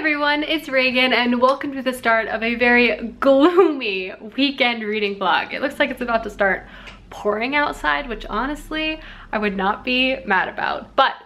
everyone, it's Reagan and welcome to the start of a very gloomy weekend reading vlog. It looks like it's about to start pouring outside, which honestly, I would not be mad about. But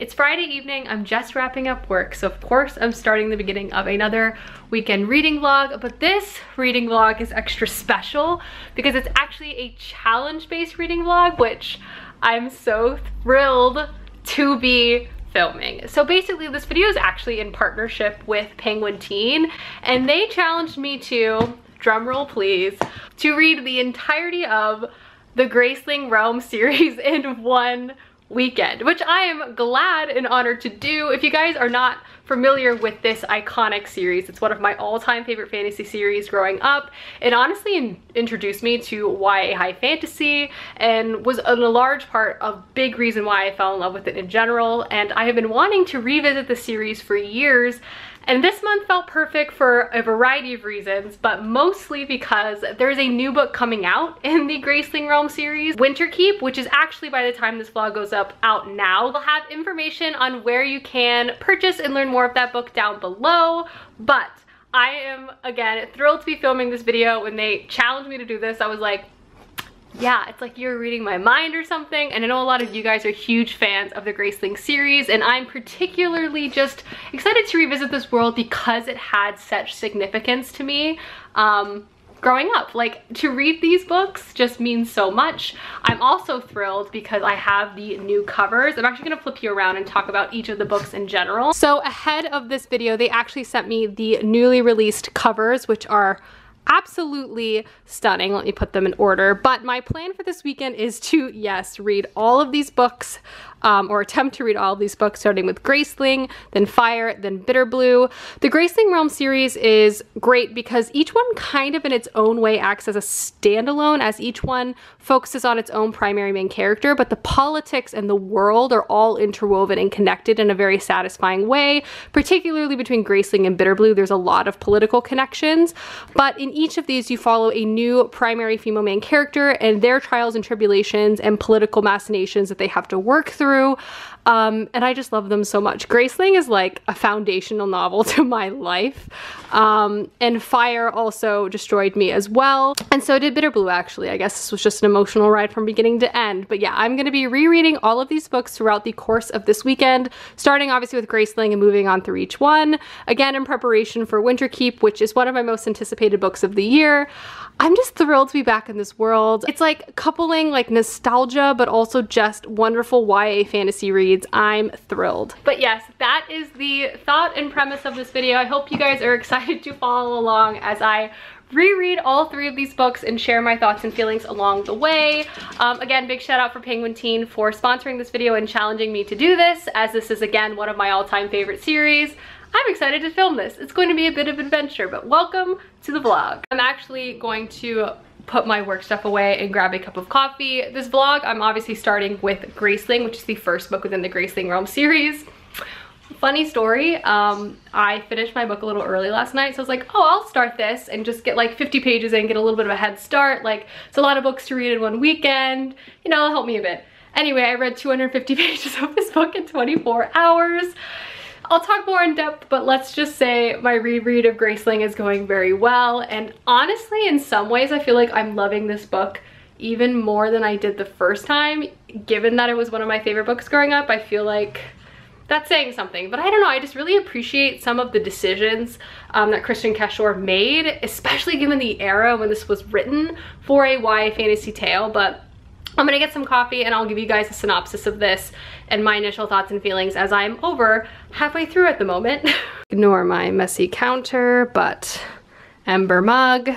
it's Friday evening, I'm just wrapping up work, so of course I'm starting the beginning of another weekend reading vlog, but this reading vlog is extra special because it's actually a challenge-based reading vlog, which I'm so thrilled to be filming. So basically this video is actually in partnership with Penguin Teen and they challenged me to, drumroll please, to read the entirety of the Graceling Realm series in one weekend, which I am glad and honored to do. If you guys are not familiar with this iconic series, it's one of my all-time favorite fantasy series growing up. It honestly in introduced me to YA high fantasy and was a large part of big reason why I fell in love with it in general. And I have been wanting to revisit the series for years and this month felt perfect for a variety of reasons, but mostly because there's a new book coming out in the Graceling Realm series, Winterkeep, which is actually by the time this vlog goes up out now. We'll have information on where you can purchase and learn more of that book down below, but I am, again, thrilled to be filming this video. When they challenged me to do this, I was like, yeah, it's like you're reading my mind or something. And I know a lot of you guys are huge fans of the Graceling series and I'm particularly just excited to revisit this world because it had such significance to me. Um, growing up. Like to read these books just means so much. I'm also thrilled because I have the new covers. I'm actually gonna flip you around and talk about each of the books in general. So ahead of this video, they actually sent me the newly released covers, which are absolutely stunning. Let me put them in order. But my plan for this weekend is to, yes, read all of these books um, or attempt to read all of these books, starting with Graceling, then Fire, then Bitterblue. The Graceling Realm series is great because each one kind of in its own way acts as a standalone, as each one focuses on its own primary main character, but the politics and the world are all interwoven and connected in a very satisfying way, particularly between Graceling and Bitterblue. There's a lot of political connections, but in each of these you follow a new primary female main character and their trials and tribulations and political machinations that they have to work through through. Um, and I just love them so much. Graceling is like a foundational novel to my life. Um, and Fire also destroyed me as well. And so did Bitterblue actually. I guess this was just an emotional ride from beginning to end. But yeah, I'm gonna be rereading all of these books throughout the course of this weekend, starting obviously with Graceling and moving on through each one. Again, in preparation for Winterkeep, which is one of my most anticipated books of the year. I'm just thrilled to be back in this world. It's like coupling like nostalgia, but also just wonderful YA fantasy reads. I'm thrilled. But yes, that is the thought and premise of this video. I hope you guys are excited to follow along as I reread all three of these books and share my thoughts and feelings along the way. Um, again, big shout out for Penguin Teen for sponsoring this video and challenging me to do this, as this is again one of my all-time favorite series. I'm excited to film this. It's going to be a bit of adventure, but welcome to the vlog. I'm actually going to put my work stuff away and grab a cup of coffee. This vlog, I'm obviously starting with Graceling, which is the first book within the Graceling Realm series. Funny story, um, I finished my book a little early last night, so I was like, oh, I'll start this and just get like 50 pages in, get a little bit of a head start. Like, it's a lot of books to read in one weekend. You know, it'll help me a bit. Anyway, I read 250 pages of this book in 24 hours. I'll talk more in depth, but let's just say my reread of Graceling is going very well. And honestly, in some ways, I feel like I'm loving this book even more than I did the first time. Given that it was one of my favorite books growing up, I feel like that's saying something. But I don't know, I just really appreciate some of the decisions um, that Kristin Cashore made, especially given the era when this was written for a YA fantasy tale. But I'm gonna get some coffee and I'll give you guys a synopsis of this and my initial thoughts and feelings as I'm over halfway through at the moment. Ignore my messy counter, but ember mug,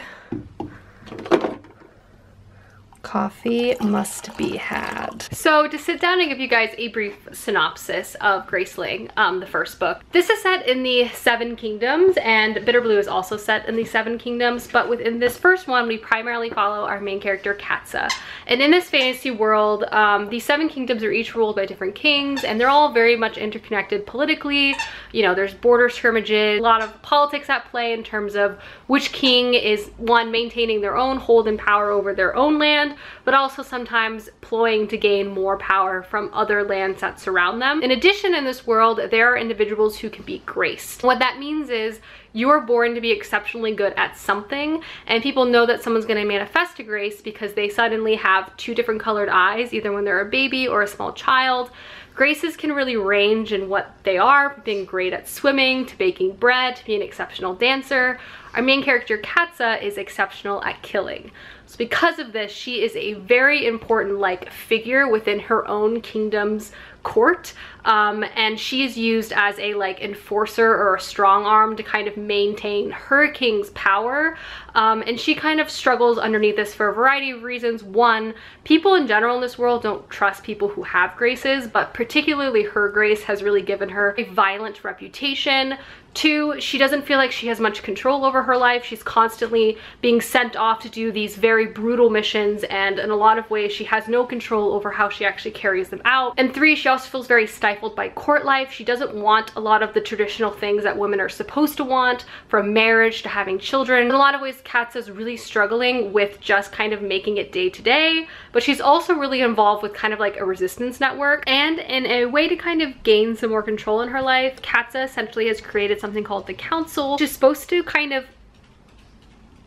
coffee must be had. So to sit down and give you guys a brief synopsis of Graceling, um, the first book. This is set in the Seven Kingdoms and Bitterblue is also set in the Seven Kingdoms, but within this first one, we primarily follow our main character, Katsa. And in this fantasy world, um, the Seven Kingdoms are each ruled by different kings and they're all very much interconnected politically. You know, there's border skirmishes, a lot of politics at play in terms of which king is one maintaining their own hold and power over their own land but also sometimes ploying to gain more power from other lands that surround them. In addition, in this world, there are individuals who can be graced. What that means is you are born to be exceptionally good at something and people know that someone's going to manifest a grace because they suddenly have two different colored eyes either when they're a baby or a small child Graces can really range in what they are, from being great at swimming, to baking bread, to being an exceptional dancer. Our main character, Katsa, is exceptional at killing. Because of this, she is a very important like figure within her own kingdom's court um, and she is used as a like enforcer or a strong arm to kind of maintain her king's power um, and she kind of struggles underneath this for a variety of reasons. One people in general in this world don't trust people who have graces but particularly her grace has really given her a violent reputation Two, she doesn't feel like she has much control over her life. She's constantly being sent off to do these very brutal missions and in a lot of ways she has no control over how she actually carries them out. And three, she also feels very stifled by court life. She doesn't want a lot of the traditional things that women are supposed to want from marriage to having children. In a lot of ways, Katz is really struggling with just kind of making it day to day, but she's also really involved with kind of like a resistance network. And in a way to kind of gain some more control in her life, Katsa essentially has created called the Council, is supposed to kind of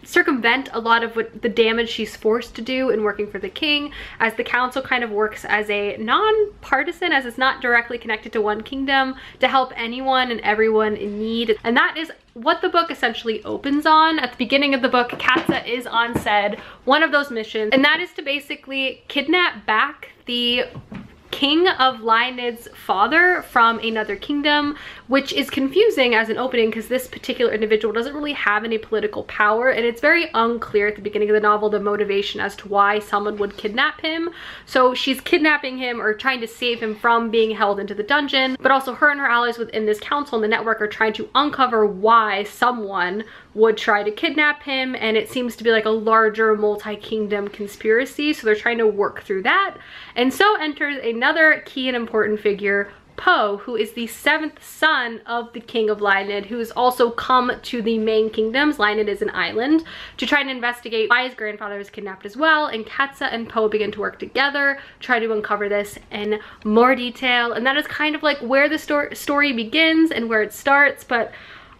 circumvent a lot of what the damage she's forced to do in working for the king as the council kind of works as a non-partisan as it's not directly connected to one kingdom to help anyone and everyone in need and that is what the book essentially opens on. At the beginning of the book, Katsa is on said one of those missions, and that is to basically kidnap back the king of Lienid's father from another kingdom, which is confusing as an opening because this particular individual doesn't really have any political power and it's very unclear at the beginning of the novel the motivation as to why someone would kidnap him. So she's kidnapping him or trying to save him from being held into the dungeon, but also her and her allies within this council and the network are trying to uncover why someone would try to kidnap him and it seems to be like a larger multi-kingdom conspiracy so they're trying to work through that. And so enters another key and important figure Po, who is the seventh son of the king of Lienid, who has also come to the main kingdoms, Lienid is an island, to try and investigate why his grandfather was kidnapped as well, and Katsa and Po begin to work together, try to uncover this in more detail, and that is kind of like where the sto story begins and where it starts, but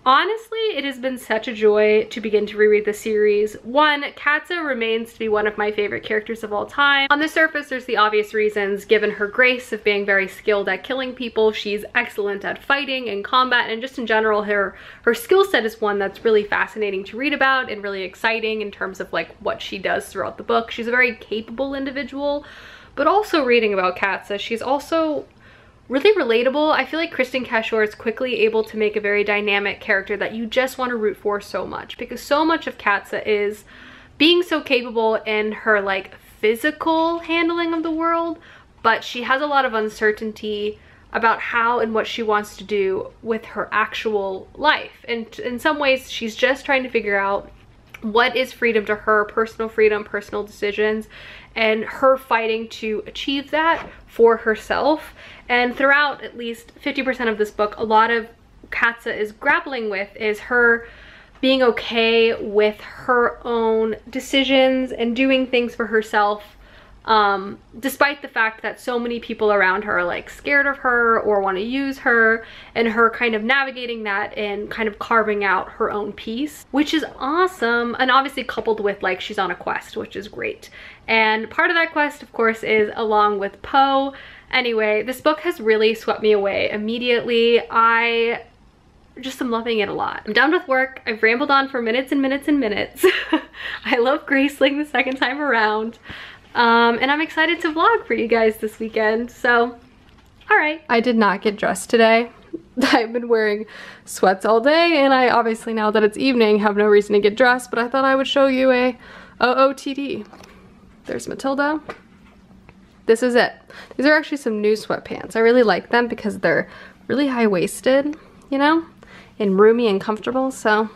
Honestly, it has been such a joy to begin to reread the series. One, Katsa remains to be one of my favorite characters of all time. On the surface, there's the obvious reasons. Given her grace of being very skilled at killing people, she's excellent at fighting and combat, and just in general, her, her skill set is one that's really fascinating to read about and really exciting in terms of like what she does throughout the book. She's a very capable individual, but also reading about Katsa, she's also really relatable. I feel like Kristin Cashore is quickly able to make a very dynamic character that you just want to root for so much because so much of Katsa is being so capable in her like physical handling of the world, but she has a lot of uncertainty about how and what she wants to do with her actual life. And in some ways, she's just trying to figure out what is freedom to her, personal freedom, personal decisions, and her fighting to achieve that for herself. And throughout at least 50% of this book, a lot of Katsa is grappling with is her being okay with her own decisions and doing things for herself um, despite the fact that so many people around her are like scared of her or want to use her and her kind of navigating that and kind of carving out her own piece, which is awesome. And obviously coupled with like she's on a quest, which is great. And part of that quest, of course, is along with Po. Anyway, this book has really swept me away immediately. I just am loving it a lot. I'm done with work. I've rambled on for minutes and minutes and minutes. I love Graceling the second time around. Um, and I'm excited to vlog for you guys this weekend. So, all right. I did not get dressed today. I've been wearing sweats all day and I obviously now that it's evening have no reason to get dressed, but I thought I would show you a OOTD. There's Matilda. This is it. These are actually some new sweatpants. I really like them because they're really high-waisted, you know, and roomy and comfortable. So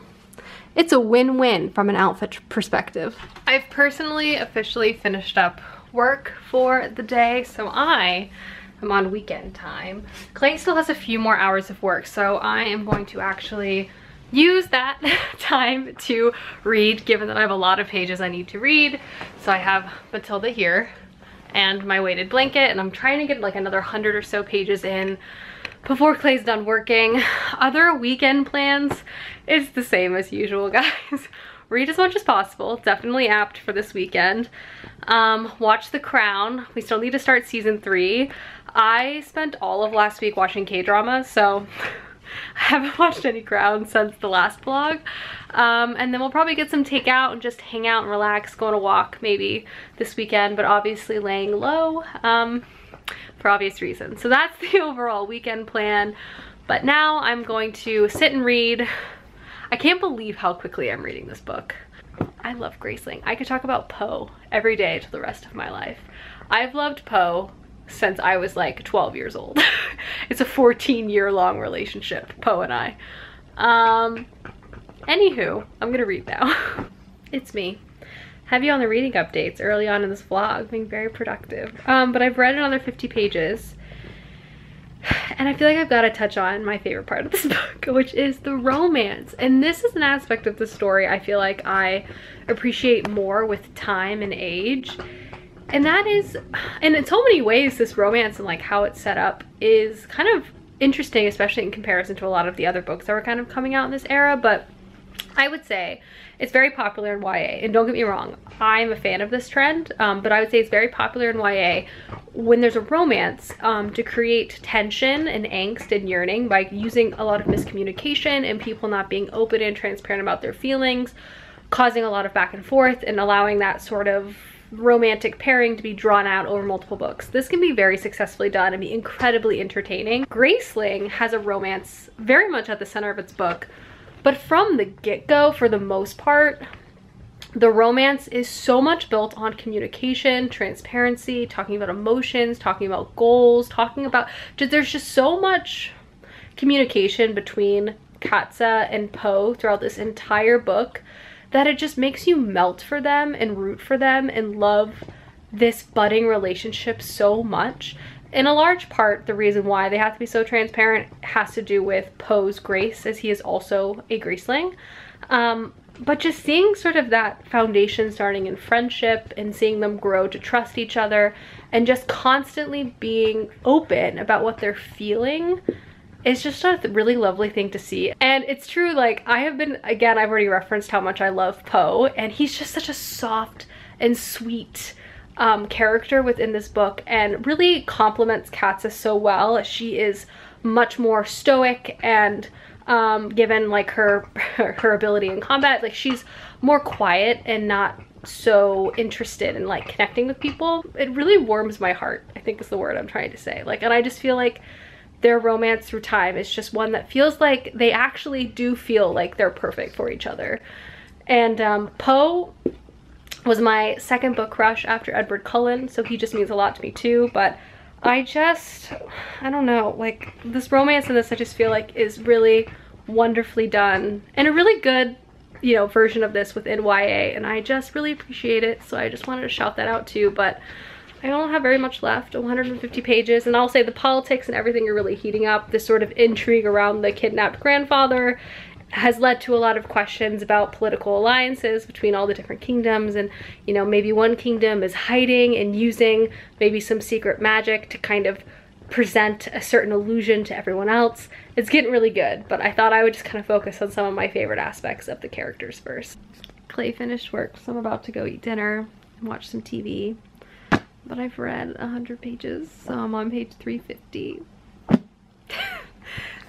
it's a win-win from an outfit perspective. I've personally officially finished up work for the day, so I am on weekend time. Clay still has a few more hours of work, so I am going to actually use that time to read given that I have a lot of pages I need to read. So I have Matilda here and my weighted blanket and I'm trying to get like another hundred or so pages in before Clay's done working. Other weekend plans is the same as usual guys. read as much as possible, definitely apt for this weekend. Um, watch The Crown, we still need to start season three. I spent all of last week watching K-dramas, so I haven't watched any Crown since the last vlog. Um, and then we'll probably get some takeout and just hang out and relax, go on a walk maybe this weekend, but obviously laying low um, for obvious reasons. So that's the overall weekend plan. But now I'm going to sit and read. I can't believe how quickly I'm reading this book. I love Graceling. I could talk about Po every day to the rest of my life. I've loved Po since I was like 12 years old. it's a 14 year long relationship, Po and I. Um, anywho, I'm gonna read now. it's me. Have you on the reading updates early on in this vlog, being very productive. Um, but I've read another 50 pages and I feel like I've got to touch on my favorite part of this book, which is the romance. And this is an aspect of the story I feel like I appreciate more with time and age and that is and in so many ways this romance and like how it's set up is kind of interesting especially in comparison to a lot of the other books that were kind of coming out in this era. But I would say it's very popular in YA and don't get me wrong I'm a fan of this trend um, but I would say it's very popular in YA when there's a romance um, to create tension and angst and yearning by using a lot of miscommunication and people not being open and transparent about their feelings causing a lot of back and forth and allowing that sort of romantic pairing to be drawn out over multiple books. This can be very successfully done and be incredibly entertaining. Graceling has a romance very much at the center of its book, but from the get-go, for the most part, the romance is so much built on communication, transparency, talking about emotions, talking about goals, talking about, there's just so much communication between Katsa and Po throughout this entire book that it just makes you melt for them and root for them and love this budding relationship so much. In a large part, the reason why they have to be so transparent has to do with Po's grace, as he is also a Graceling. Um, but just seeing sort of that foundation starting in friendship and seeing them grow to trust each other and just constantly being open about what they're feeling it's just a really lovely thing to see. And it's true, like I have been, again, I've already referenced how much I love Po and he's just such a soft and sweet um, character within this book and really complements Katsa so well. She is much more stoic and um, given like her, her ability in combat, like she's more quiet and not so interested in like connecting with people. It really warms my heart, I think is the word I'm trying to say. Like, and I just feel like their romance through time is just one that feels like they actually do feel like they're perfect for each other. And um, Po was my second book crush after Edward Cullen, so he just means a lot to me too, but I just, I don't know, like this romance in this I just feel like is really wonderfully done and a really good you know version of this within YA and I just really appreciate it so I just wanted to shout that out too but I don't have very much left, 150 pages, and I'll say the politics and everything are really heating up. This sort of intrigue around the kidnapped grandfather has led to a lot of questions about political alliances between all the different kingdoms and you know maybe one kingdom is hiding and using maybe some secret magic to kind of present a certain illusion to everyone else. It's getting really good, but I thought I would just kind of focus on some of my favorite aspects of the characters first. Clay finished work, so I'm about to go eat dinner and watch some TV but I've read 100 pages, so I'm on page 350.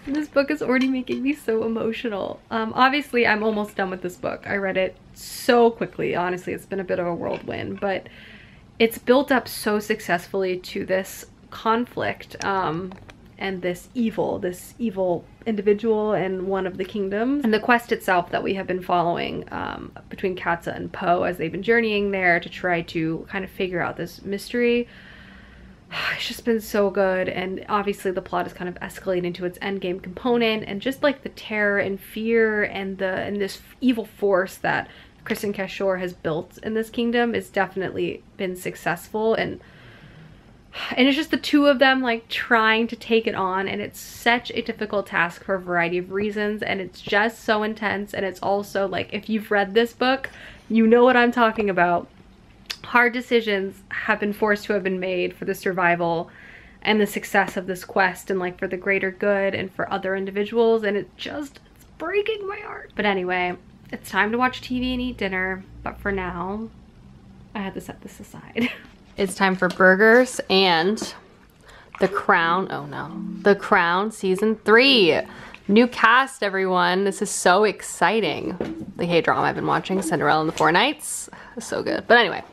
this book is already making me so emotional. Um, obviously, I'm almost done with this book. I read it so quickly. Honestly, it's been a bit of a whirlwind, but it's built up so successfully to this conflict um, and this evil, this evil individual and one of the kingdoms. And the quest itself that we have been following um, between Katsa and Po as they've been journeying there to try to kind of figure out this mystery. It's just been so good and obviously the plot is kind of escalating into its endgame component and just like the terror and fear and the and this evil force that Kristin Cashore has built in this kingdom has definitely been successful and and it's just the two of them like trying to take it on and it's such a difficult task for a variety of reasons and it's just so intense and it's also like if you've read this book you know what I'm talking about. Hard decisions have been forced to have been made for the survival and the success of this quest and like for the greater good and for other individuals and it just it's breaking my heart. But anyway it's time to watch TV and eat dinner. But for now I had to set this aside It's time for burgers and The Crown. Oh no. The Crown season three. New cast, everyone. This is so exciting. The K-drama I've been watching, Cinderella and the Four Knights. So good. But anyway,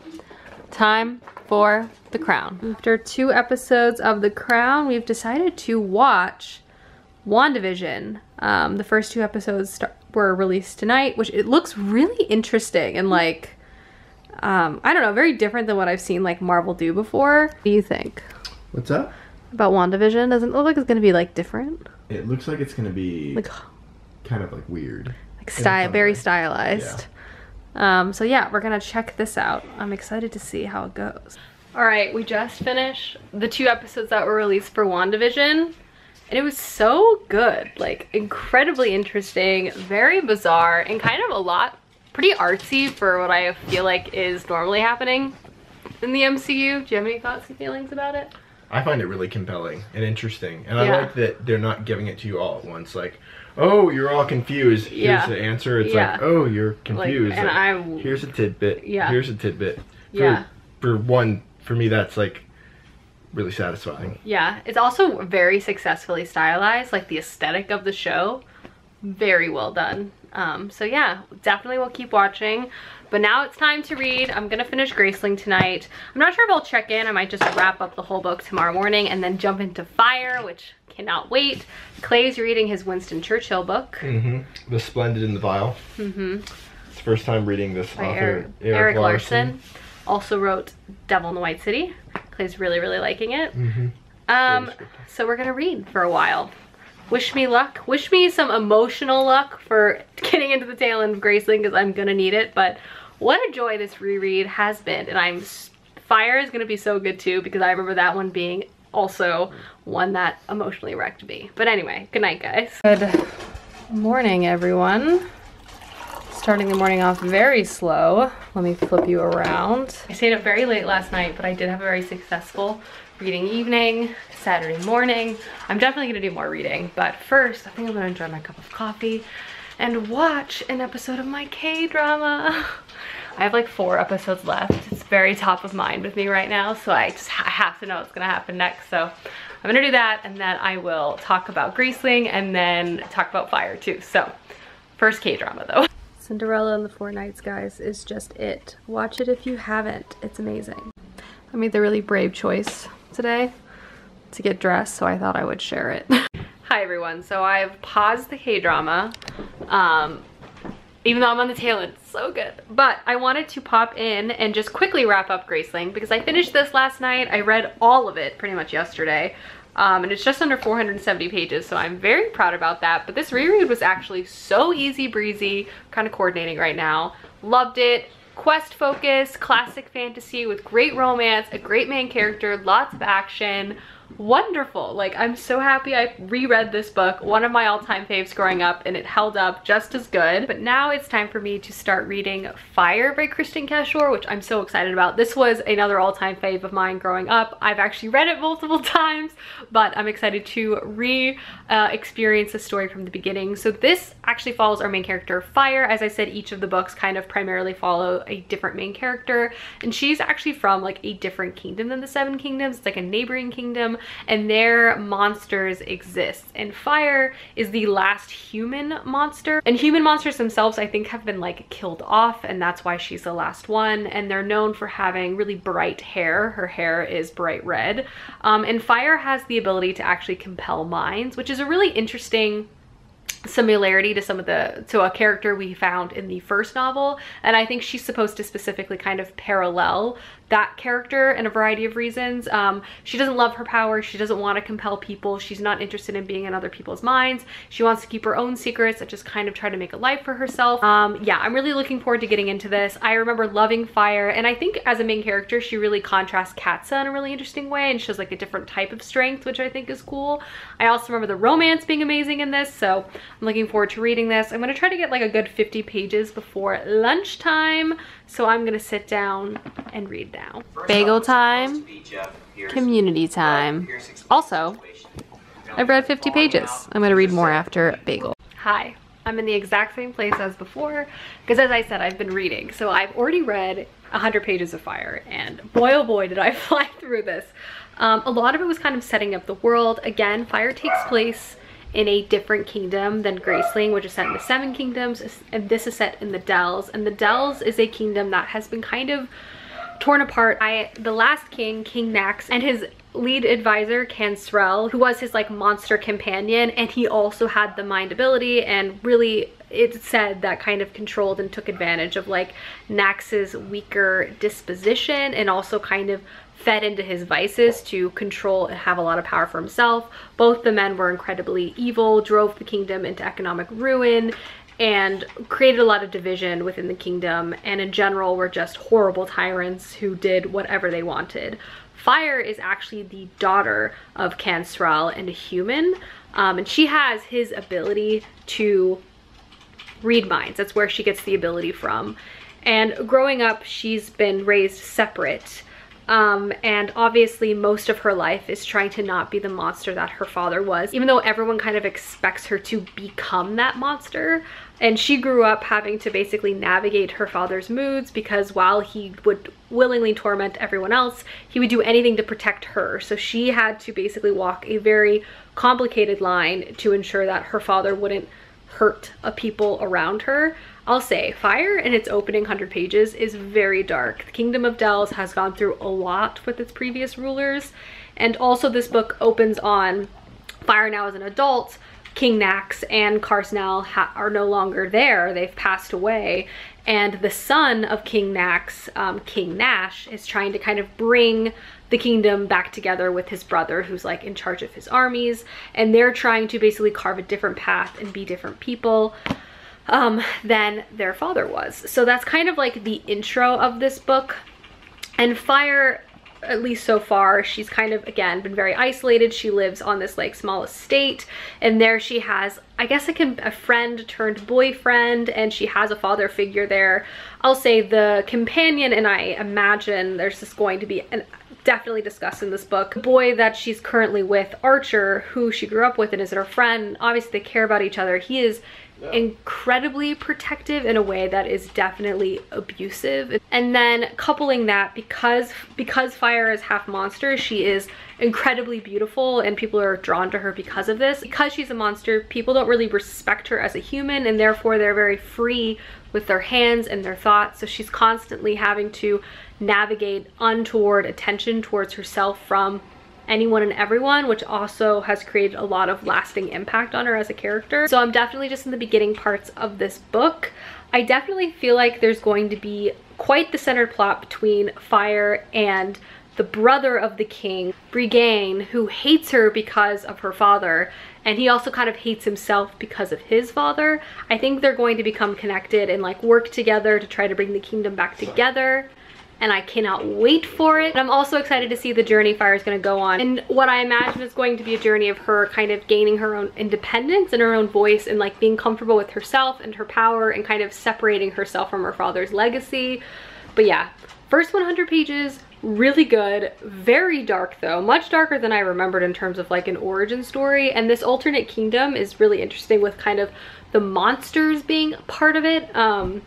time for The Crown. After two episodes of The Crown, we've decided to watch WandaVision. Um, the first two episodes were released tonight, which it looks really interesting and like um, I don't know, very different than what I've seen like Marvel do before. What do you think? What's up? About WandaVision? Doesn't it look like it's gonna be like different? It looks like it's gonna be like kind of like weird. Like style, very stylized. Yeah. Um, so yeah, we're gonna check this out. I'm excited to see how it goes. All right, we just finished the two episodes that were released for WandaVision and it was so good like incredibly interesting very bizarre and kind of a lot pretty artsy for what I feel like is normally happening in the MCU. Do you have any thoughts and feelings about it? I find it really compelling and interesting. And I like that they're not giving it to you all at once. Like, oh, you're all confused. Here's yeah. the answer. It's yeah. like, oh, you're confused. Like, and like, I, here's a tidbit. Yeah. Here's a tidbit. For, yeah. For one, for me, that's like really satisfying. Yeah. It's also very successfully stylized. Like the aesthetic of the show, very well done. Um, so yeah, definitely will keep watching. But now it's time to read. I'm gonna finish Graceling tonight. I'm not sure if I'll check in. I might just wrap up the whole book tomorrow morning and then jump into Fire, which cannot wait. Clay's reading his Winston Churchill book. Mm -hmm. The Splendid and the Vile. Mm -hmm. It's the first time reading this By author, Eric Erik Larson. Larson. Also wrote Devil in the White City. Clay's really, really liking it. Mm -hmm. Um, so we're gonna read for a while wish me luck. Wish me some emotional luck for getting into the tail end of Graceling because I'm gonna need it. But what a joy this reread has been. And I'm, Fire is gonna be so good too because I remember that one being also one that emotionally wrecked me. But anyway, good night guys. Good morning everyone. Starting the morning off very slow. Let me flip you around. I stayed up very late last night, but I did have a very successful reading evening, Saturday morning. I'm definitely gonna do more reading, but first I think I'm gonna enjoy my cup of coffee and watch an episode of my K-drama. I have like four episodes left. It's very top of mind with me right now, so I just ha have to know what's gonna happen next. So I'm gonna do that and then I will talk about Graceling and then talk about Fire too. So first K-drama though. Cinderella and the Four Knights, guys, is just it. Watch it if you haven't. It's amazing. I made the really brave choice today to get dressed, so I thought I would share it. Hi everyone, so I've paused the K-drama, um, even though I'm on the tail end, it's so good. But I wanted to pop in and just quickly wrap up Graceling because I finished this last night. I read all of it pretty much yesterday. Um, and it's just under 470 pages, so I'm very proud about that. But this reread was actually so easy breezy, kind of coordinating right now. Loved it quest focus, classic fantasy with great romance, a great main character, lots of action, wonderful. Like, I'm so happy I reread this book, one of my all-time faves growing up, and it held up just as good. But now it's time for me to start reading Fire by Kristin Cashore, which I'm so excited about. This was another all-time fave of mine growing up. I've actually read it multiple times, but I'm excited to re-experience uh, the story from the beginning. So this actually follows our main character, Fire. As I said, each of the books kind of primarily follow a different main character, and she's actually from like a different kingdom than the Seven Kingdoms. It's like a neighboring kingdom, and their monsters exist. And fire is the last human monster. And human monsters themselves, I think, have been like killed off, and that's why she's the last one. And they're known for having really bright hair. Her hair is bright red. Um, and fire has the ability to actually compel minds, which is a really interesting similarity to some of the to a character we found in the first novel and I think she's supposed to specifically kind of parallel that character in a variety of reasons. Um, she doesn't love her power. She doesn't want to compel people. She's not interested in being in other people's minds. She wants to keep her own secrets and just kind of try to make a life for herself. Um, yeah, I'm really looking forward to getting into this. I remember loving Fire and I think as a main character, she really contrasts Katsa in a really interesting way and shows like a different type of strength, which I think is cool. I also remember the romance being amazing in this, so I'm looking forward to reading this. I'm gonna try to get like a good 50 pages before lunchtime, so I'm gonna sit down and read now. Bagel time, community time. Also, I've read 50 pages. I'm gonna read more after bagel. Hi. I'm in the exact same place as before because as I said, I've been reading. So I've already read 100 pages of Fire and boy oh boy did I fly through this. Um, a lot of it was kind of setting up the world. Again, Fire takes place in a different kingdom than Graceling, which is set in the Seven Kingdoms, and this is set in the Dells. And the Dells is a kingdom that has been kind of torn apart by the last king, King Nax, and his lead advisor, Cansrel, who was his like monster companion, and he also had the mind ability and really it said that kind of controlled and took advantage of like Nax's weaker disposition and also kind of fed into his vices to control and have a lot of power for himself. Both the men were incredibly evil, drove the kingdom into economic ruin, and created a lot of division within the kingdom and in general were just horrible tyrants who did whatever they wanted. Fire is actually the daughter of Cansrel and a human um, and she has his ability to read minds. That's where she gets the ability from. And growing up, she's been raised separate um, and obviously most of her life is trying to not be the monster that her father was, even though everyone kind of expects her to become that monster. And she grew up having to basically navigate her father's moods because while he would willingly torment everyone else, he would do anything to protect her. So she had to basically walk a very complicated line to ensure that her father wouldn't hurt a people around her. I'll say Fire in its opening 100 pages is very dark. The Kingdom of Dells has gone through a lot with its previous rulers and also this book opens on Fire now as an adult King Nax and Cansrel are no longer there. They've passed away. And the son of King Nax, um, King Nash, is trying to kind of bring the kingdom back together with his brother who's like in charge of his armies. And they're trying to basically carve a different path and be different people um, than their father was. So that's kind of like the intro of this book. And Fire, at least so far, she's kind of, again, been very isolated. She lives on this like small estate and there she has, I guess I can, a friend turned boyfriend and she has a father figure there. I'll say the companion and I imagine there's just going to be an definitely discussed in this book. The boy that she's currently with, Archer, who she grew up with and is her friend, obviously they care about each other. He is incredibly protective in a way that is definitely abusive. And then coupling that because because Fire is half monster, she is incredibly beautiful and people are drawn to her because of this. Because she's a monster, people don't really respect her as a human and therefore they're very free with their hands and their thoughts. So she's constantly having to navigate untoward attention towards herself from anyone and everyone, which also has created a lot of lasting impact on her as a character. So I'm definitely just in the beginning parts of this book. I definitely feel like there's going to be quite the centered plot between Fire and the brother of the king, Brigan, who hates her because of her father, and he also kind of hates himself because of his father. I think they're going to become connected and like work together to try to bring the kingdom back together and I cannot wait for it. I'm also excited to see the journey Fire is going to go on and what I imagine is going to be a journey of her kind of gaining her own independence and her own voice and like being comfortable with herself and her power and kind of separating herself from her father's legacy. But yeah, first 100 pages, really good very dark though much darker than i remembered in terms of like an origin story and this alternate kingdom is really interesting with kind of the monsters being part of it um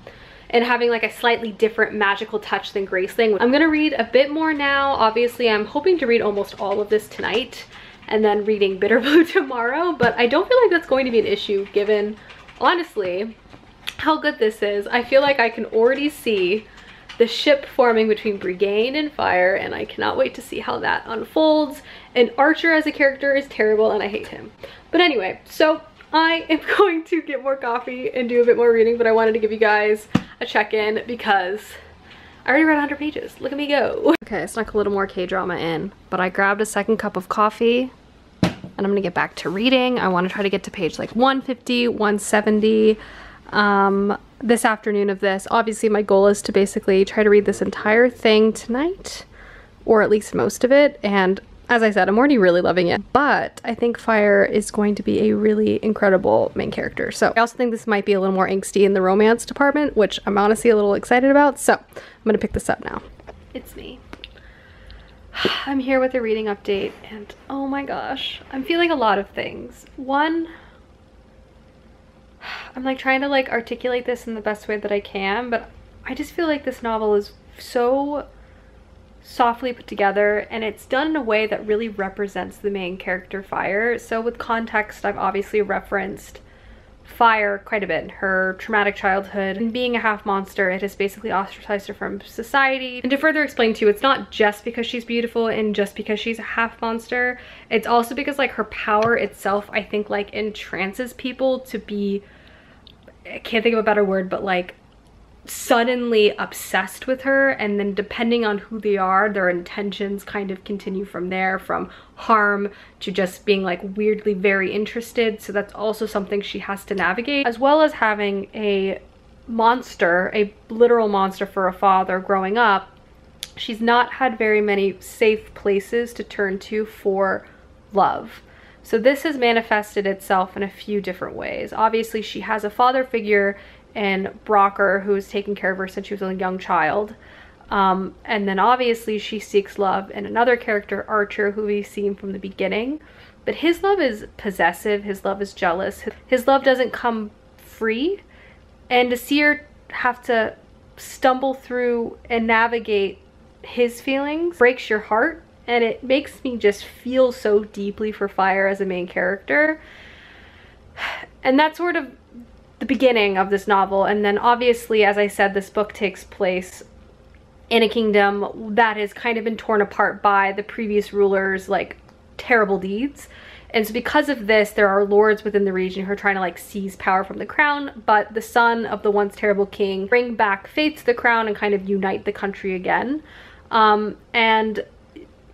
and having like a slightly different magical touch than Graceling. I'm gonna read a bit more now. Obviously, I'm hoping to read almost all of this tonight and then reading Bitterblue tomorrow, but I don't feel like that's going to be an issue given, honestly, how good this is. I feel like I can already see the ship forming between Brigan and Fire, and I cannot wait to see how that unfolds. And Archer as a character is terrible, and I hate him. But anyway, so I am going to get more coffee and do a bit more reading, but I wanted to give you guys a check-in because I already read 100 pages. Look at me go. Okay, I snuck a little more K-drama in, but I grabbed a second cup of coffee and I'm gonna get back to reading. I wanna try to get to page like 150, 170 um, this afternoon of this. Obviously my goal is to basically try to read this entire thing tonight, or at least most of it, and as I said, I'm already really loving it, but I think Fire is going to be a really incredible main character. So I also think this might be a little more angsty in the romance department, which I'm honestly a little excited about. So I'm gonna pick this up now. It's me. I'm here with a reading update and oh my gosh, I'm feeling a lot of things. One, I'm like trying to like articulate this in the best way that I can, but I just feel like this novel is so softly put together and it's done in a way that really represents the main character Fire. So with context, I've obviously referenced Fire quite a bit. Her traumatic childhood and being a half monster, it has basically ostracized her from society. And to further explain to you, it's not just because she's beautiful and just because she's a half monster. It's also because like her power itself, I think like entrances people to be, I can't think of a better word, but like suddenly obsessed with her and then depending on who they are their intentions kind of continue from there from harm to just being like weirdly very interested. So that's also something she has to navigate as well as having a monster a literal monster for a father growing up. She's not had very many safe places to turn to for love so this has manifested itself in a few different ways obviously she has a father figure and Brocker, who's taken care of her since she was a young child. Um, and then obviously she seeks love in another character, Archer, who we've seen from the beginning. But his love is possessive, his love is jealous, his love doesn't come free. And to see her have to stumble through and navigate his feelings breaks your heart and it makes me just feel so deeply for Fire as a main character. And that's sort of the beginning of this novel. And then obviously, as I said, this book takes place in a kingdom that has kind of been torn apart by the previous rulers' like terrible deeds. And so because of this, there are lords within the region who are trying to like seize power from the crown, but the son of the once terrible king bring back faith to the crown and kind of unite the country again. Um, and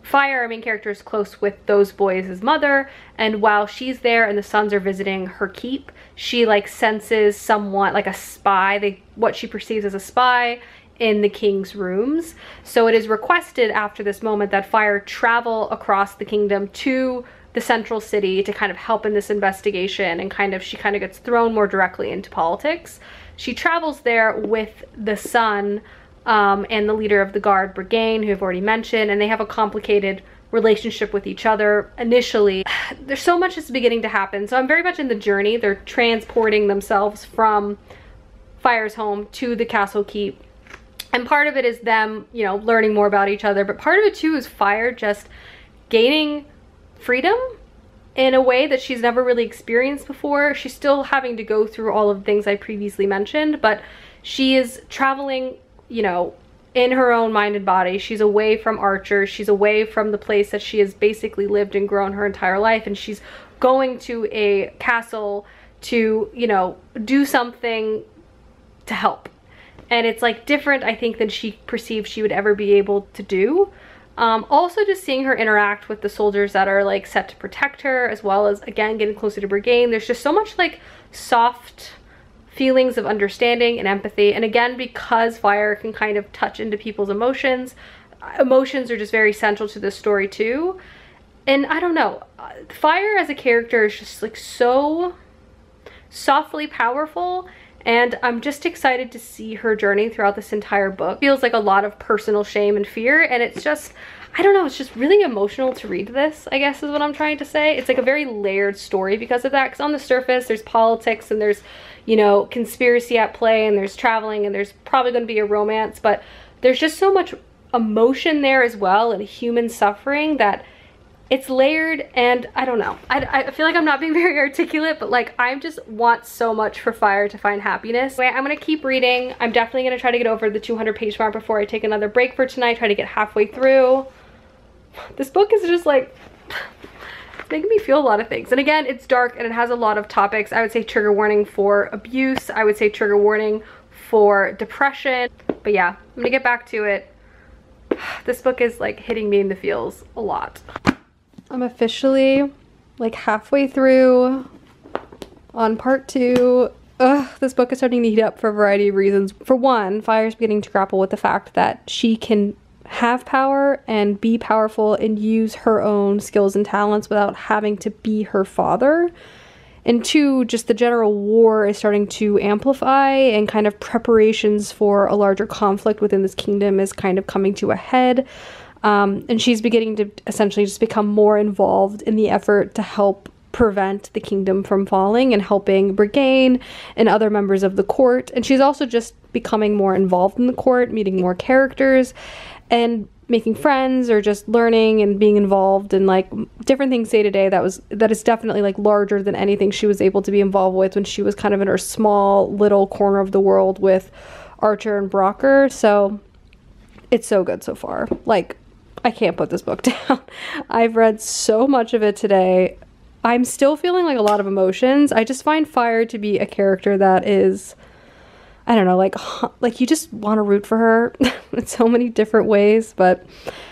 Fire, our main character, is close with those boys' mother, and while she's there and the sons are visiting her keep, she like senses someone, like a spy, they, what she perceives as a spy in the king's rooms. So it is requested after this moment that Fire travel across the kingdom to the central city to kind of help in this investigation and kind of, she kind of gets thrown more directly into politics. She travels there with the son um, and the leader of the guard, Brigan, who I've already mentioned, and they have a complicated relationship with each other initially. There's so much that's beginning to happen, so I'm very much in the journey. They're transporting themselves from Fire's home to the castle keep. And part of it is them, you know, learning more about each other, but part of it too is Fire just gaining freedom in a way that she's never really experienced before. She's still having to go through all of the things I previously mentioned, but she is traveling you know, in her own mind and body. She's away from Archer. She's away from the place that she has basically lived and grown her entire life. And she's going to a castle to, you know, do something to help. And it's like different, I think, than she perceived she would ever be able to do. Um, also just seeing her interact with the soldiers that are like set to protect her as well as again getting closer to Brigan. There's just so much like soft feelings of understanding and empathy. And again, because fire can kind of touch into people's emotions, emotions are just very central to this story too. And I don't know, fire as a character is just like so softly powerful and I'm just excited to see her journey throughout this entire book. Feels like a lot of personal shame and fear and it's just, I don't know, it's just really emotional to read this, I guess is what I'm trying to say. It's like a very layered story because of that because on the surface there's politics and there's you know, conspiracy at play and there's traveling and there's probably going to be a romance, but there's just so much emotion there as well and human suffering that it's layered and I don't know. I, I feel like I'm not being very articulate, but like I just want so much for Fire to find happiness. Anyway, I'm gonna keep reading. I'm definitely gonna try to get over the 200 page mark before I take another break for tonight, try to get halfway through. This book is just like making me feel a lot of things. And again, it's dark and it has a lot of topics. I would say trigger warning for abuse. I would say trigger warning for depression. But yeah, I'm gonna get back to it. This book is like hitting me in the feels a lot. I'm officially like halfway through on part two. Ugh, this book is starting to heat up for a variety of reasons. For one, Fire's beginning to grapple with the fact that she can have power and be powerful and use her own skills and talents without having to be her father. And two, just the general war is starting to amplify and kind of preparations for a larger conflict within this kingdom is kind of coming to a head. Um, and she's beginning to essentially just become more involved in the effort to help prevent the kingdom from falling and helping Brigan and other members of the court. And she's also just becoming more involved in the court, meeting more characters and making friends or just learning and being involved in like different things day to day that was that is definitely like larger than anything she was able to be involved with when she was kind of in her small little corner of the world with Archer and Brocker. So it's so good so far. Like I can't put this book down. I've read so much of it today. I'm still feeling like a lot of emotions. I just find Fire to be a character that is I don't know, like like you just want to root for her in so many different ways, but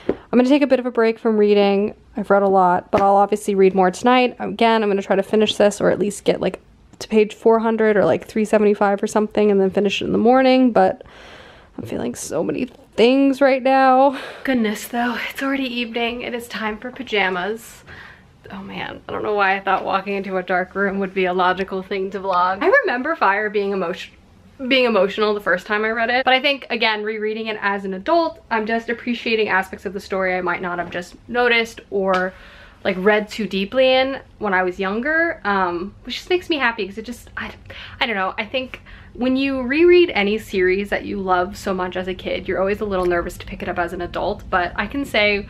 I'm going to take a bit of a break from reading. I've read a lot, but I'll obviously read more tonight. Again, I'm going to try to finish this or at least get like to page 400 or like 375 or something and then finish it in the morning, but I'm feeling so many things right now. Goodness though, it's already evening. It is time for pajamas oh man, I don't know why I thought walking into a dark room would be a logical thing to vlog. I remember Fire being emotion being emotional the first time I read it. But I think, again, rereading it as an adult, I'm just appreciating aspects of the story I might not have just noticed or like read too deeply in when I was younger, um, which just makes me happy because it just, I, I don't know, I think when you reread any series that you love so much as a kid, you're always a little nervous to pick it up as an adult, but I can say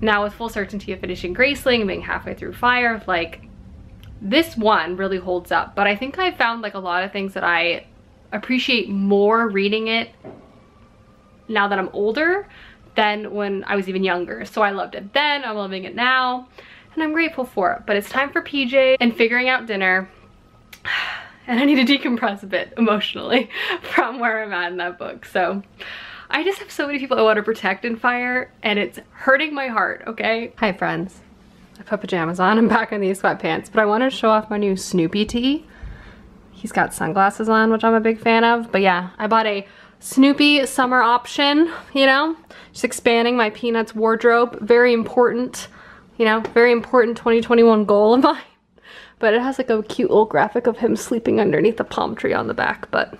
now with full certainty of finishing Graceling and being halfway through Fire, like this one really holds up. But I think I found like a lot of things that I appreciate more reading it now that I'm older than when I was even younger. So I loved it then, I'm loving it now, and I'm grateful for it. But it's time for PJ and figuring out dinner. And I need to decompress a bit emotionally from where I'm at in that book. So I just have so many people I want to protect in fire and it's hurting my heart, okay? Hi friends. I put pajamas on, I'm back in these sweatpants, but I wanted to show off my new Snoopy tee. He's got sunglasses on, which I'm a big fan of, but yeah, I bought a Snoopy summer option, you know? Just expanding my Peanuts wardrobe, very important, you know, very important 2021 goal of mine. But it has like a cute little graphic of him sleeping underneath a palm tree on the back, but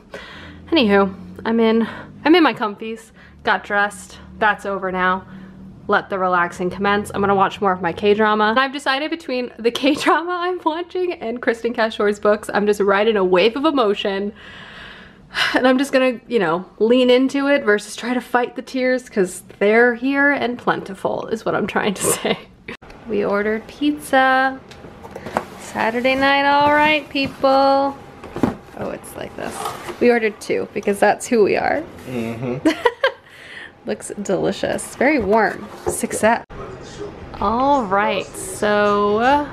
anywho, I'm in I'm in my comfies, got dressed, that's over now. Let the relaxing commence. I'm gonna watch more of my K-drama. I've decided between the K-drama I'm watching and Kristin Cashore's books, I'm just riding a wave of emotion. And I'm just gonna, you know, lean into it versus try to fight the tears because they're here and plentiful is what I'm trying to say. We ordered pizza. Saturday night, all right, people. Oh, it's like this. We ordered two because that's who we are. Mm -hmm. Looks delicious. Very warm. Success. All right, so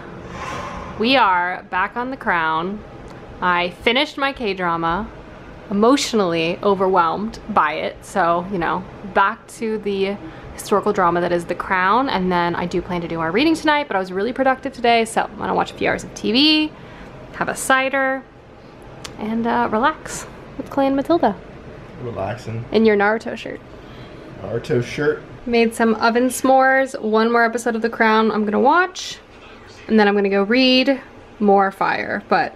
we are back on the crown. I finished my K-drama, emotionally overwhelmed by it. So, you know, back to the historical drama that is The Crown. And then I do plan to do our reading tonight, but I was really productive today. So I'm gonna watch a few hours of TV, have a cider, and uh, relax with Clay and Matilda. Relaxing. In your Naruto shirt. Naruto shirt. Made some oven s'mores. One more episode of The Crown I'm gonna watch. And then I'm gonna go read more Fire. But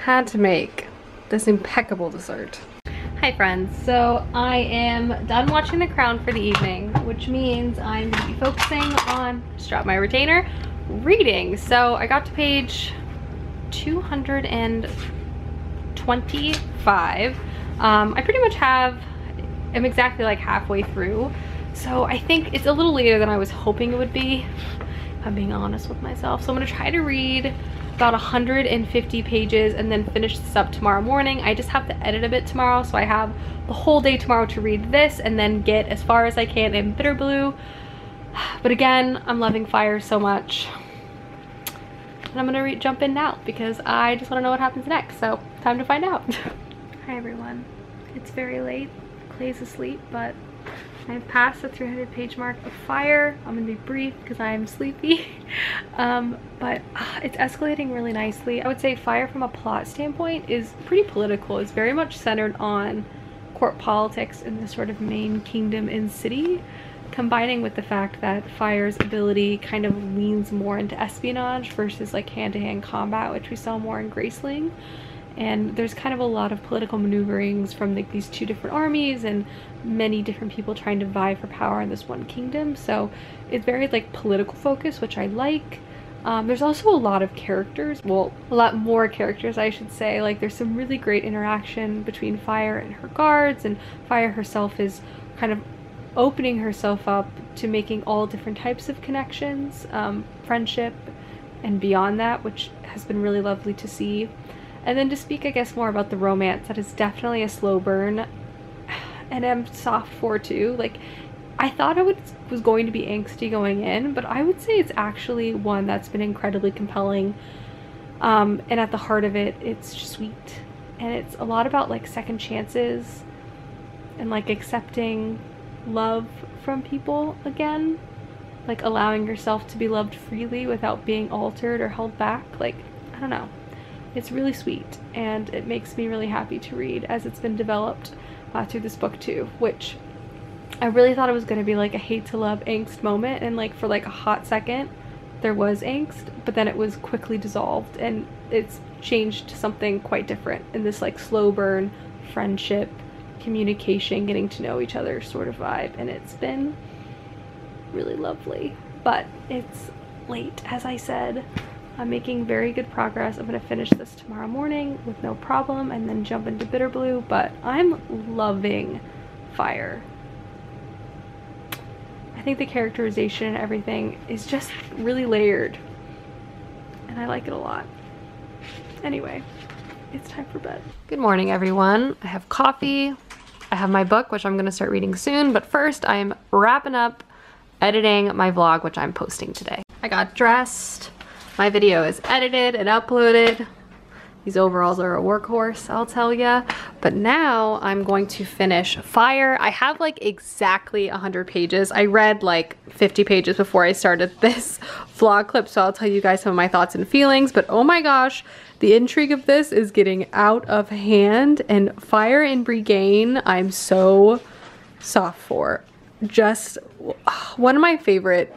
had to make this impeccable dessert. Hi friends, so I am done watching The Crown for the evening, which means I'm gonna be focusing on, strap my retainer, reading. So I got to page 225. Um, I pretty much have, I'm exactly like halfway through. So I think it's a little later than I was hoping it would be, if I'm being honest with myself. So I'm gonna try to read about 150 pages and then finish this up tomorrow morning. I just have to edit a bit tomorrow, so I have the whole day tomorrow to read this and then get as far as I can in Bitterblue. But again, I'm loving Fire so much. And I'm gonna jump in now because I just wanna know what happens next. So time to find out. Hi everyone. It's very late. Clay's asleep, but I've passed the 300 page mark of fire. I'm gonna be brief because I'm sleepy. um, but uh, it's escalating really nicely. I would say fire from a plot standpoint is pretty political. It's very much centered on court politics in the sort of main kingdom and city combining with the fact that Fire's ability kind of leans more into espionage versus like hand-to-hand -hand combat, which we saw more in Graceling. And there's kind of a lot of political maneuverings from like these two different armies and many different people trying to vie for power in this one kingdom. So it's very like political focus, which I like. Um, there's also a lot of characters, well, a lot more characters, I should say. Like, there's some really great interaction between Fire and her guards, and Fire herself is kind of opening herself up to making all different types of connections, um, friendship, and beyond that, which has been really lovely to see. And then to speak, I guess, more about the romance, that is definitely a slow burn, and I'm soft for too. Like, I thought I would, was going to be angsty going in, but I would say it's actually one that's been incredibly compelling. Um, and at the heart of it, it's sweet. And it's a lot about like second chances and like accepting love from people again like allowing yourself to be loved freely without being altered or held back like i don't know it's really sweet and it makes me really happy to read as it's been developed uh, through this book too which i really thought it was going to be like a hate to love angst moment and like for like a hot second there was angst but then it was quickly dissolved and it's changed to something quite different in this like slow burn friendship communication, getting to know each other sort of vibe, and it's been really lovely. But it's late, as I said. I'm making very good progress. I'm going to finish this tomorrow morning with no problem and then jump into Bitterblue, but I'm loving Fire. I think the characterization and everything is just really layered, and I like it a lot. Anyway, it's time for bed. Good morning, everyone. I have coffee. I have my book, which I'm gonna start reading soon, but first I'm wrapping up editing my vlog, which I'm posting today. I got dressed. My video is edited and uploaded. These overalls are a workhorse, I'll tell ya. But now I'm going to finish Fire. I have like exactly 100 pages. I read like 50 pages before I started this vlog clip, so I'll tell you guys some of my thoughts and feelings. But oh my gosh, the intrigue of this is getting out of hand and Fire and Brigan I'm so soft for. Just one of my favorite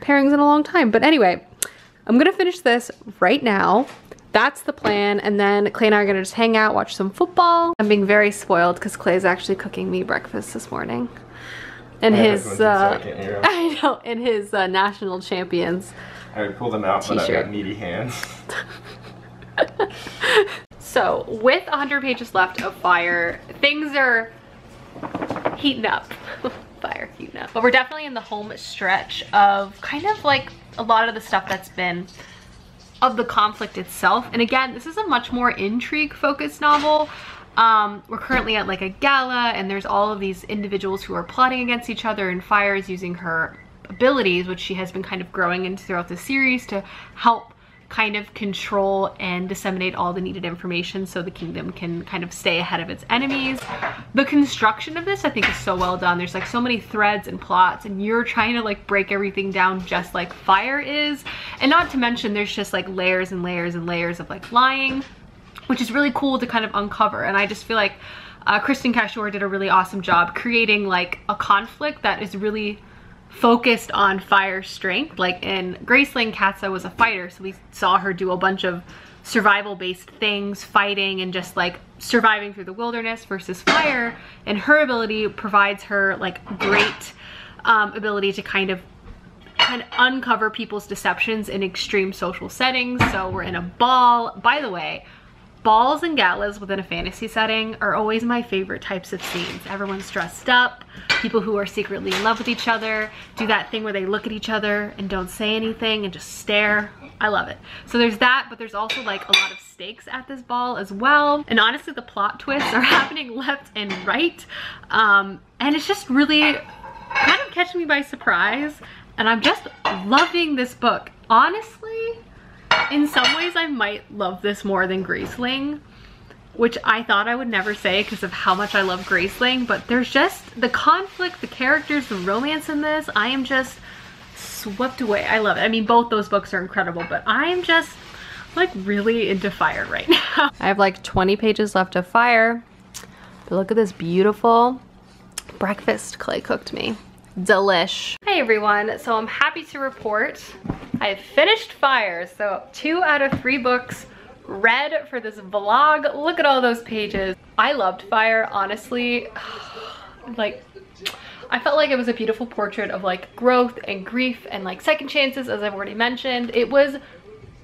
pairings in a long time. But anyway, I'm gonna finish this right now. That's the plan. And then Clay and I are gonna just hang out, watch some football. I'm being very spoiled because Clay's actually cooking me breakfast this morning. And his, uh, I know, in his uh, national champions. I would pull them out, but I've got needy hands. so with 100 pages left of Fire, things are heating up. fire heating up. But we're definitely in the home stretch of kind of like a lot of the stuff that's been of the conflict itself. And again, this is a much more intrigue focused novel. Um, we're currently at like a gala and there's all of these individuals who are plotting against each other and Fire is using her abilities, which she has been kind of growing into throughout the series to help kind of control and disseminate all the needed information so the kingdom can kind of stay ahead of its enemies. The construction of this I think is so well done. There's like so many threads and plots and you're trying to like break everything down just like fire is. And not to mention there's just like layers and layers and layers of like lying, which is really cool to kind of uncover. And I just feel like uh, Kristin Cashore did a really awesome job creating like a conflict that is really focused on fire strength. Like in Graceling, Katsa was a fighter, so we saw her do a bunch of survival based things, fighting and just like surviving through the wilderness versus fire. And her ability provides her like great um, ability to kind of kind of uncover people's deceptions in extreme social settings. So we're in a ball. By the way, balls and galas within a fantasy setting are always my favorite types of scenes. Everyone's dressed up, people who are secretly in love with each other, do that thing where they look at each other and don't say anything and just stare. I love it. So there's that, but there's also like a lot of stakes at this ball as well. And honestly, the plot twists are happening left and right. Um, and it's just really kind of catching me by surprise. And I'm just loving this book. Honestly, in some ways I might love this more than Graceling. which I thought I would never say because of how much I love Graceling, but there's just the conflict, the characters, the romance in this. I am just swept away. I love it. I mean, both those books are incredible, but I'm just like really into fire right now. I have like 20 pages left of fire. But look at this beautiful breakfast Clay cooked me. Delish. Hey everyone, so I'm happy to report I finished Fire. So two out of three books read for this vlog. Look at all those pages. I loved Fire, honestly. like, I felt like it was a beautiful portrait of like growth and grief and like second chances, as I've already mentioned. It was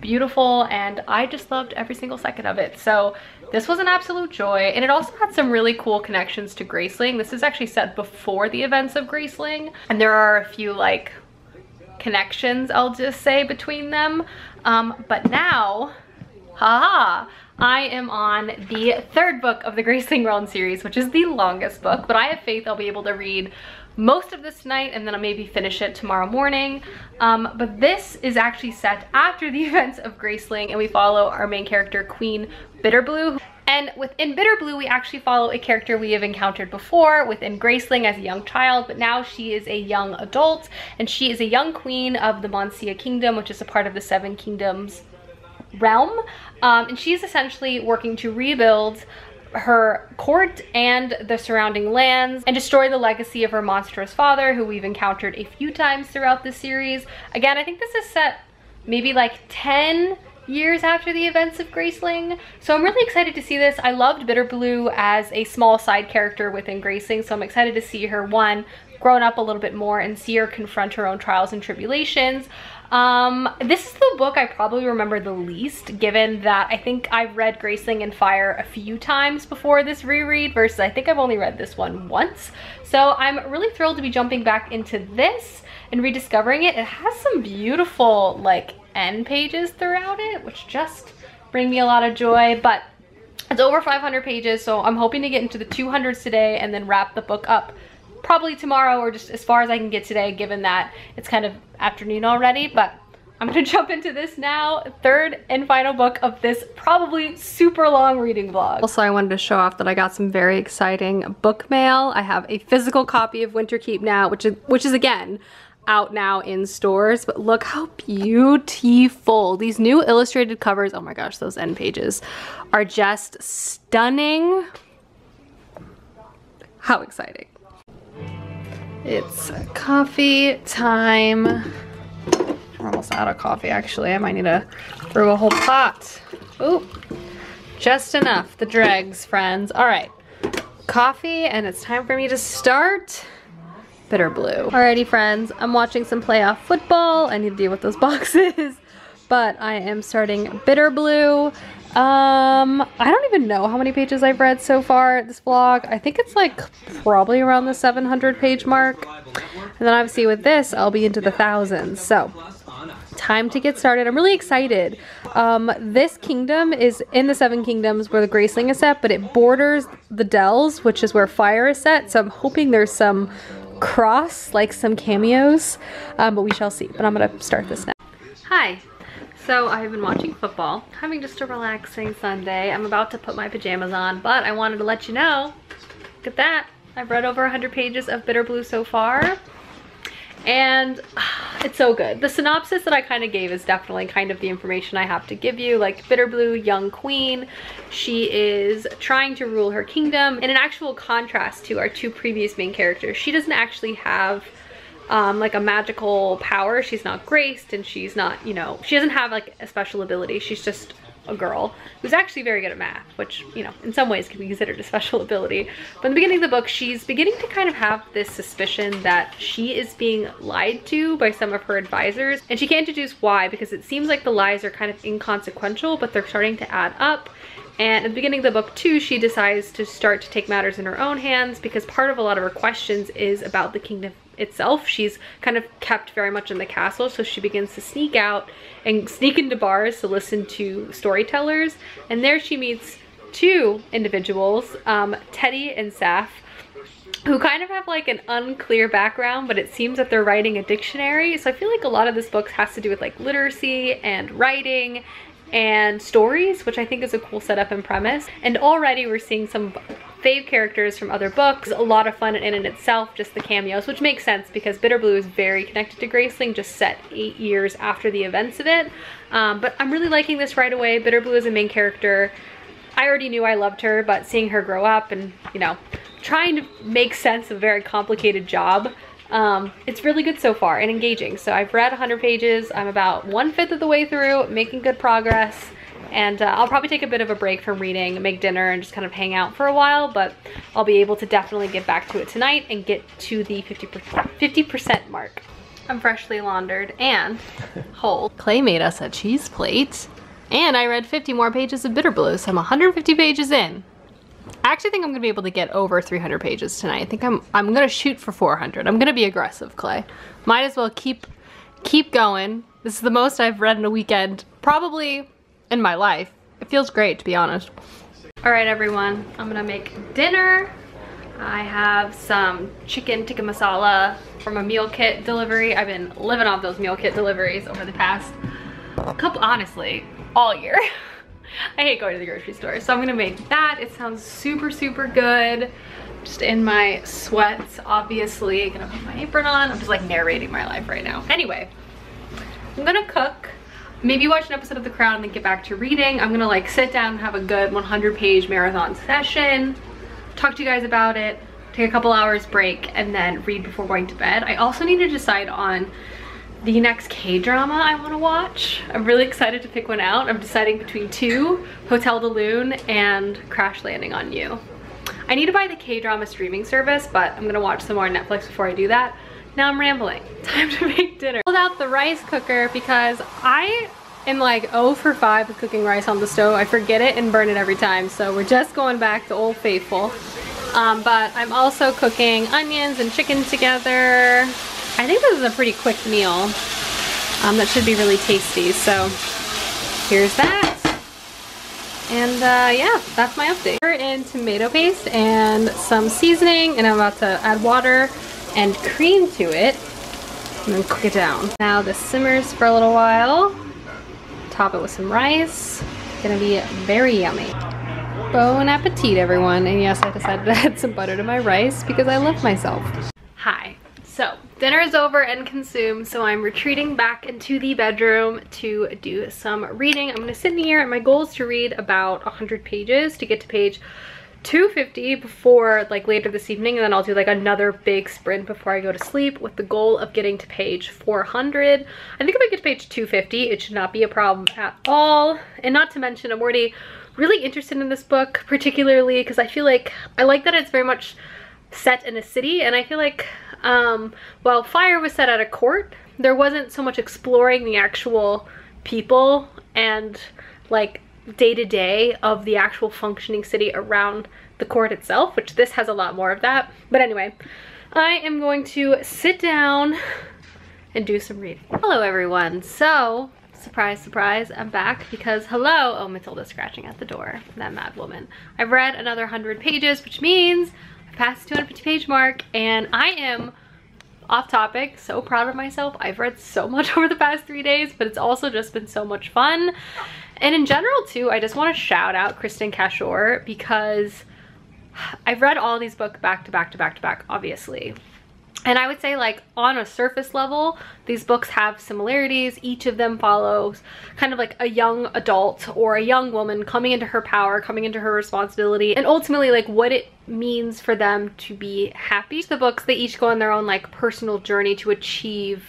beautiful and I just loved every single second of it. So this was an absolute joy and it also had some really cool connections to Graceling. This is actually set before the events of Graceling and there are a few like connections I'll just say between them. Um, but now, haha, I am on the third book of the Graceling Realm series, which is the longest book, but I have faith I'll be able to read most of this tonight and then I'll maybe finish it tomorrow morning. Um, but this is actually set after the events of Graceling and we follow our main character, Queen Bitterblue. And within Bitterblue, we actually follow a character we have encountered before within Graceling as a young child, but now she is a young adult and she is a young queen of the Monsea Kingdom, which is a part of the Seven Kingdoms realm. Um, and she's essentially working to rebuild her court and the surrounding lands and destroy the legacy of her monstrous father who we've encountered a few times throughout the series. Again, I think this is set maybe like 10 years after the events of Graceling. So I'm really excited to see this. I loved Bitterblue as a small side character within Graceling, so I'm excited to see her, one, grown up a little bit more and see her confront her own trials and tribulations. Um, this is the book I probably remember the least, given that I think I've read Graceling and Fire a few times before this reread, versus I think I've only read this one once. So I'm really thrilled to be jumping back into this and rediscovering it. It has some beautiful, like, end pages throughout it, which just bring me a lot of joy, but it's over 500 pages, so I'm hoping to get into the 200s today and then wrap the book up probably tomorrow or just as far as I can get today given that it's kind of afternoon already but I'm gonna jump into this now third and final book of this probably super long reading vlog. Also I wanted to show off that I got some very exciting book mail. I have a physical copy of Winterkeep now which is which is again out now in stores, but look how beautiful. These new illustrated covers, oh my gosh, those end pages are just stunning. How exciting. It's coffee time. We're almost out of coffee, actually. I might need to brew a whole pot. Ooh, just enough. The dregs, friends. All right, coffee, and it's time for me to start Bitterblue. Alrighty, friends. I'm watching some playoff football. I need to deal with those boxes. But I am starting Bitterblue. Um, I don't even know how many pages I've read so far this vlog. I think it's like probably around the 700 page mark. And then obviously with this, I'll be into the thousands. So time to get started. I'm really excited. Um, this kingdom is in the Seven Kingdoms where the Graceling is set, but it borders the Dells, which is where Fire is set. So I'm hoping there's some cross, like some cameos, um, but we shall see. But I'm gonna start this now. Hi, so I've been watching football, having just a relaxing Sunday. I'm about to put my pajamas on, but I wanted to let you know, look at that. I've read over 100 pages of Bitterblue so far and it's so good. The synopsis that I kind of gave is definitely kind of the information I have to give you. Like Bitterblue, young queen, she is trying to rule her kingdom in an actual contrast to our two previous main characters. She doesn't actually have um, like a magical power. She's not graced and she's not, you know, she doesn't have like a special ability. She's just a girl who's actually very good at math, which, you know, in some ways can be considered a special ability. But in the beginning of the book, she's beginning to kind of have this suspicion that she is being lied to by some of her advisors. And she can't deduce why because it seems like the lies are kind of inconsequential, but they're starting to add up. And at the beginning of the book too, she decides to start to take matters in her own hands because part of a lot of her questions is about the kingdom itself. She's kind of kept very much in the castle, so she begins to sneak out and sneak into bars to listen to storytellers. And there she meets two individuals, um, Teddy and Saf, who kind of have like an unclear background, but it seems that they're writing a dictionary. So I feel like a lot of this book has to do with like literacy and writing and stories, which I think is a cool setup and premise. And already we're seeing some fave characters from other books. A lot of fun in and itself, just the cameos, which makes sense because Bitterblue is very connected to Graceling, just set eight years after the events of it. Um, but I'm really liking this right away. Bitterblue is a main character. I already knew I loved her, but seeing her grow up and, you know, trying to make sense of a very complicated job um, it's really good so far and engaging. So I've read 100 pages. I'm about one fifth of the way through, making good progress. And uh, I'll probably take a bit of a break from reading, make dinner, and just kind of hang out for a while. But I'll be able to definitely get back to it tonight and get to the 50%, 50% mark. I'm freshly laundered and whole. Clay made us a cheese plate. And I read 50 more pages of Bitterblue, so I'm 150 pages in. I actually think I'm gonna be able to get over 300 pages tonight. I think I'm I'm gonna shoot for 400. I'm gonna be aggressive, Clay. Might as well keep keep going. This is the most I've read in a weekend, probably in my life. It feels great, to be honest. All right, everyone, I'm gonna make dinner. I have some chicken tikka masala from a meal kit delivery. I've been living off those meal kit deliveries over the past couple, honestly, all year. I hate going to the grocery store. So I'm gonna make that. It sounds super, super good. Just in my sweats, obviously. Gonna put my apron on. I'm just like narrating my life right now. Anyway, I'm gonna cook. Maybe watch an episode of The Crown and then get back to reading. I'm gonna like sit down and have a good 100 page marathon session. Talk to you guys about it. Take a couple hours break and then read before going to bed. I also need to decide on the next K-drama I want to watch. I'm really excited to pick one out. I'm deciding between two, Hotel del Luna and Crash Landing on You. I need to buy the K-drama streaming service, but I'm gonna watch some more Netflix before I do that. Now I'm rambling. Time to make dinner. Pulled out the rice cooker because I am like 0 for 5 with cooking rice on the stove. I forget it and burn it every time, so we're just going back to Old Faithful. Um, but I'm also cooking onions and chicken together. I think this is a pretty quick meal. Um, that should be really tasty. So here's that. And uh, yeah, that's my update. We're in tomato paste and some seasoning and I'm about to add water and cream to it and then cook it down. Now this simmers for a little while. Top it with some rice. Gonna be very yummy. Bon appetit everyone. And yes, I decided to add some butter to my rice because I love myself. Hi. So dinner is over and consumed, so I'm retreating back into the bedroom to do some reading. I'm gonna sit in here and my goal is to read about 100 pages to get to page 250 before like later this evening and then I'll do like another big sprint before I go to sleep with the goal of getting to page 400. I think if I get to page 250 it should not be a problem at all and not to mention I'm already really interested in this book particularly because I feel like I like that it's very much set in a city and I feel like um, while Fire was set at a court, there wasn't so much exploring the actual people and like day to day of the actual functioning city around the court itself, which this has a lot more of that. But anyway, I am going to sit down and do some reading. Hello everyone. So, surprise, surprise, I'm back because hello, oh Matilda's scratching at the door, that mad woman. I've read another 100 pages, which means past the 250 page mark and I am off topic, so proud of myself. I've read so much over the past three days, but it's also just been so much fun. And in general too, I just want to shout out Kristin Cashore because I've read all these books back to back to back to back, obviously. And I would say like on a surface level, these books have similarities. Each of them follows kind of like a young adult or a young woman coming into her power, coming into her responsibility, and ultimately like what it means for them to be happy. The books, they each go on their own like personal journey to achieve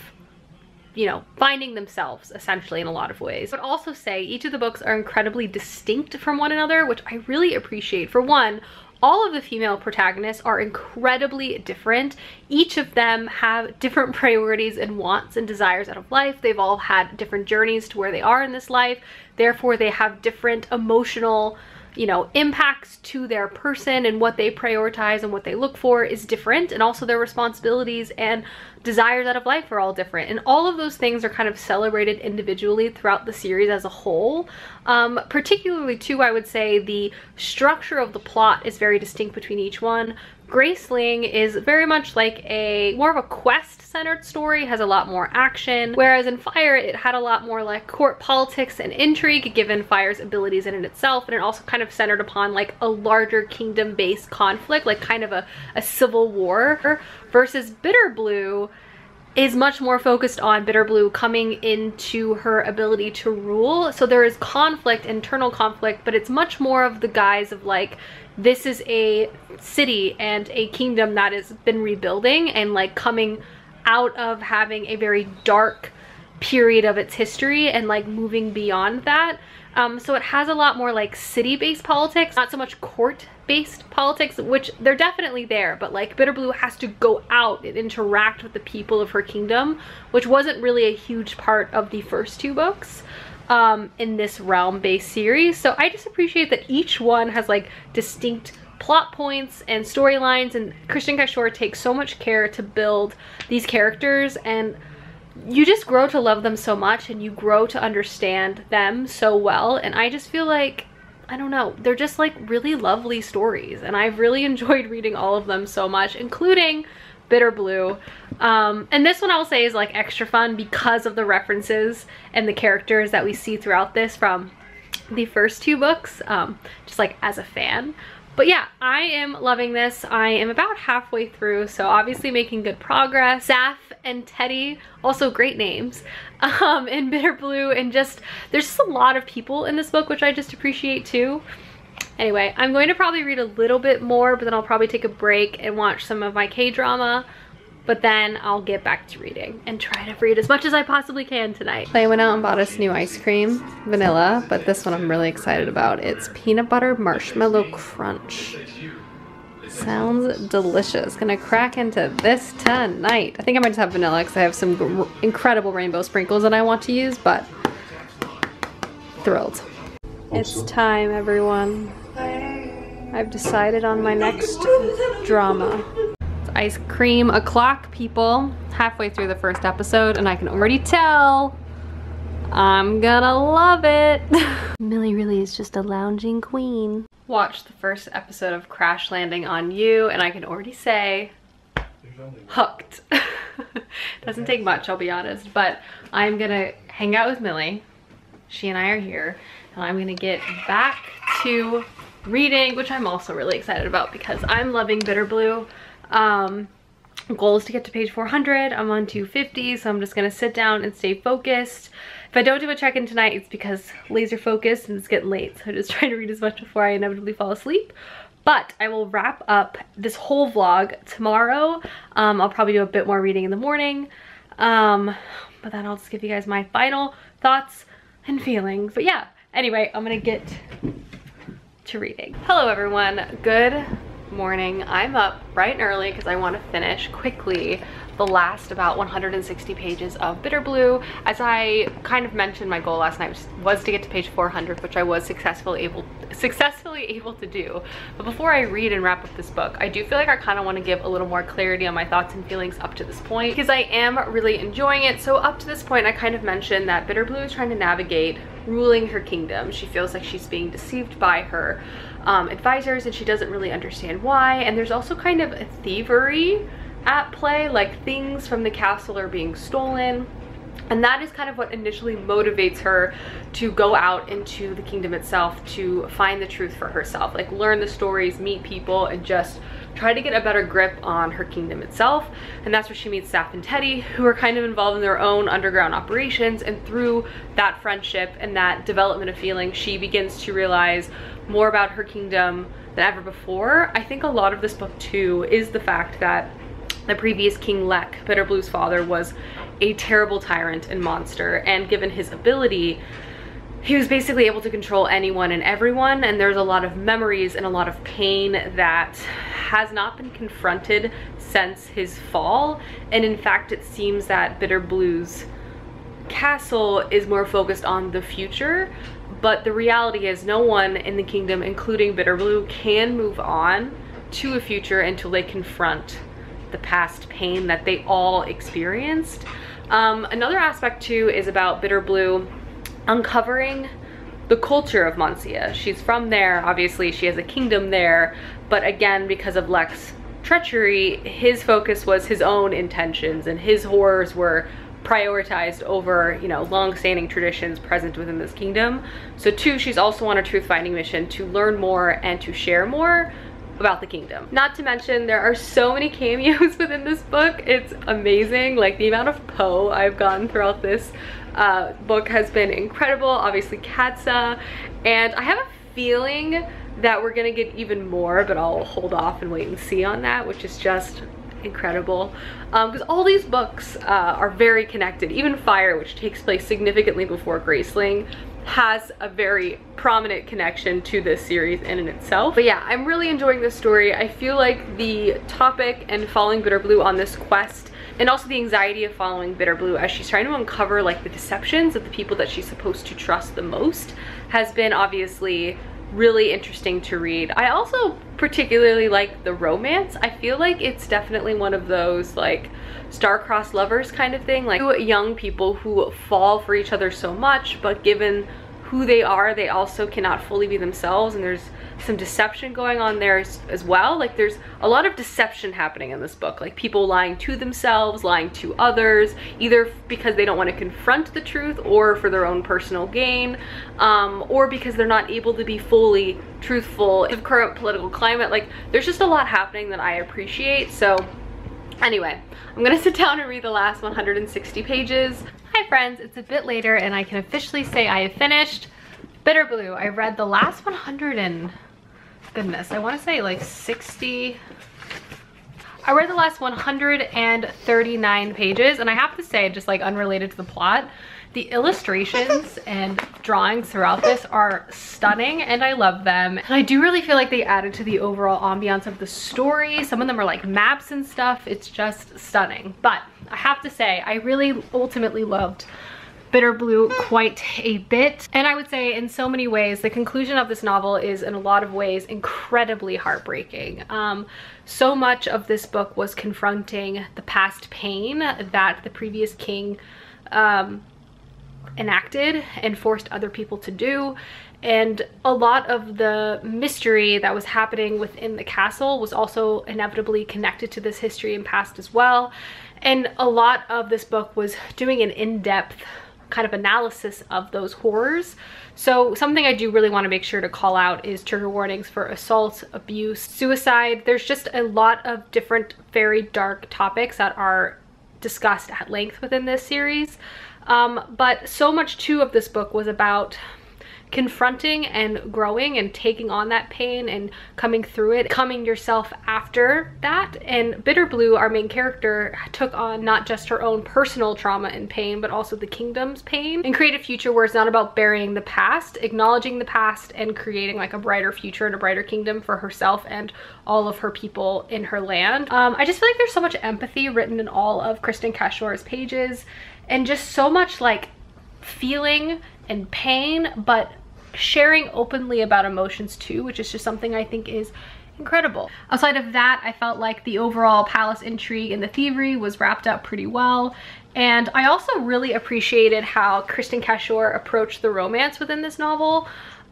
you know, finding themselves essentially in a lot of ways. But also say each of the books are incredibly distinct from one another, which I really appreciate. For one, all of the female protagonists are incredibly different. Each of them have different priorities and wants and desires out of life. They've all had different journeys to where they are in this life. Therefore, they have different emotional you know, impacts to their person and what they prioritize and what they look for is different. And also their responsibilities and desires out of life are all different. And all of those things are kind of celebrated individually throughout the series as a whole. Um, particularly too, I would say the structure of the plot is very distinct between each one. Graceling is very much like a more of a quest centered story, has a lot more action, whereas in Fire it had a lot more like court politics and intrigue given Fire's abilities in it itself and it also kind of centered upon like a larger kingdom based conflict, like kind of a, a civil war versus Bitterblue is much more focused on Bitterblue coming into her ability to rule. So there is conflict, internal conflict, but it's much more of the guise of like, this is a city and a kingdom that has been rebuilding and like coming out of having a very dark period of its history and like moving beyond that. Um, so it has a lot more like city-based politics, not so much court-based politics, which they're definitely there, but like Bitterblue has to go out and interact with the people of her kingdom, which wasn't really a huge part of the first two books um, in this realm-based series. So I just appreciate that each one has like distinct plot points and storylines and Kristin Cashore takes so much care to build these characters and you just grow to love them so much and you grow to understand them so well and I just feel like I don't know they're just like really lovely stories and I've really enjoyed reading all of them so much including Bitterblue um, and this one I'll say is like extra fun because of the references and the characters that we see throughout this from the first two books um, just like as a fan but yeah, I am loving this. I am about halfway through, so obviously making good progress. Saf and Teddy, also great names, um, in Bitterblue, and just, there's just a lot of people in this book, which I just appreciate too. Anyway, I'm going to probably read a little bit more, but then I'll probably take a break and watch some of my K-drama but then I'll get back to reading and try to read as much as I possibly can tonight. I went out and bought us new ice cream, vanilla, but this one I'm really excited about. It's peanut butter marshmallow crunch. Sounds delicious. Gonna crack into this tonight. I think I might just have vanilla because I have some incredible rainbow sprinkles that I want to use, but thrilled. It's time, everyone. I've decided on my next drama It's ice cream o'clock people halfway through the first episode and I can already tell I'm gonna love it. Millie really is just a lounging queen. Watched the first episode of Crash Landing on You and I can already say hooked. Doesn't take much, I'll be honest, but I'm gonna hang out with Millie. She and I are here and I'm gonna get back to reading, which I'm also really excited about because I'm loving Bitterblue. Um, goal is to get to page 400. I'm on 250, so I'm just gonna sit down and stay focused. If I don't do a check-in tonight, it's because laser focused and it's getting late. So I'm just trying to read as much before I inevitably fall asleep. But I will wrap up this whole vlog tomorrow. Um, I'll probably do a bit more reading in the morning. Um, but then I'll just give you guys my final thoughts and feelings. But yeah, anyway, I'm gonna get to reading. Hello everyone, good morning. I'm up bright and early because I want to finish quickly the last about 160 pages of Bitterblue. As I kind of mentioned, my goal last night was to get to page 400, which I was successfully able successfully able to do. But before I read and wrap up this book, I do feel like I kind of want to give a little more clarity on my thoughts and feelings up to this point because I am really enjoying it. So up to this point, I kind of mentioned that Bitterblue is trying to navigate ruling her kingdom. She feels like she's being deceived by her um, advisors and she doesn't really understand why. And there's also kind of a thievery at play, like things from the castle are being stolen. And that is kind of what initially motivates her to go out into the kingdom itself to find the truth for herself, like learn the stories, meet people, and just try to get a better grip on her kingdom itself. And that's where she meets Saf and Teddy, who are kind of involved in their own underground operations. And through that friendship and that development of feeling, she begins to realize more about her kingdom than ever before. I think a lot of this book too is the fact that the previous King Leck, Bitter Blue's father, was a terrible tyrant and monster and given his ability he was basically able to control anyone and everyone and there's a lot of memories and a lot of pain that has not been confronted since his fall and in fact it seems that Bitterblue's castle is more focused on the future but the reality is no one in the kingdom, including Bitterblue, can move on to a future until they confront the past pain that they all experienced. Um, another aspect too is about Bitterblue uncovering the culture of Monsea. She's from there, obviously she has a kingdom there, but again, because of Leck's treachery, his focus was his own intentions and his horrors were prioritized over, you know, long-standing traditions present within this kingdom. So two, she's also on a truth-finding mission to learn more and to share more about the kingdom. Not to mention, there are so many cameos within this book. It's amazing. Like the amount of Po I've gotten throughout this uh, book has been incredible. Obviously Katsa. And I have a feeling that we're gonna get even more, but I'll hold off and wait and see on that, which is just incredible because um, all these books uh, are very connected even fire which takes place significantly before graceling has a very prominent connection to this series in and itself. But yeah, I'm really enjoying this story. I feel like the topic and following Bitterblue on this quest and also the anxiety of following Bitterblue as she's trying to uncover like the deceptions of the people that she's supposed to trust the most has been obviously really interesting to read. I also particularly like the romance. I feel like it's definitely one of those like star-crossed lovers kind of thing. Like young people who fall for each other so much, but given who they are, they also cannot fully be themselves and there's some deception going on there as, as, well. Like there's a lot of deception happening in this book, like people lying to themselves, lying to others, either because they don't want to confront the truth or for their own personal gain, um, or because they're not able to be fully truthful in the current political climate. Like there's just a lot happening that I appreciate. So anyway, I'm gonna sit down and read the last 160 pages. Hi friends, it's a bit later and I can officially say I have finished Bitterblue, I read the last 100 and goodness, I want to say like 60. I read the last 139 pages and I have to say, just like unrelated to the plot, the illustrations and drawings throughout this are stunning and I love them. And I do really feel like they added to the overall ambiance of the story. Some of them are like maps and stuff. It's just stunning. But I have to say, I really ultimately loved Bitterblue quite a bit. And I would say in so many ways, the conclusion of this novel is in a lot of ways incredibly heartbreaking. Um, so much of this book was confronting the past pain that the previous king um, enacted and forced other people to do and a lot of the mystery that was happening within the castle was also inevitably connected to this history and past as well and a lot of this book was doing an in-depth kind of analysis of those horrors. So something I do really want to make sure to call out is trigger warnings for assault, abuse, suicide. There's just a lot of different very dark topics that are discussed at length within this series. Um, but so much too of this book was about confronting and growing and taking on that pain and coming through it, coming yourself after that. And Bitterblue, our main character, took on not just her own personal trauma and pain, but also the kingdom's pain and create a future where it's not about burying the past, acknowledging the past and creating like a brighter future and a brighter kingdom for herself and all of her people in her land. Um, I just feel like there's so much empathy written in all of Kristin Cashore's pages and just so much like feeling and pain, but sharing openly about emotions too, which is just something I think is incredible. Outside of that, I felt like the overall palace intrigue and the thievery was wrapped up pretty well. And I also really appreciated how Kristin Cashore approached the romance within this novel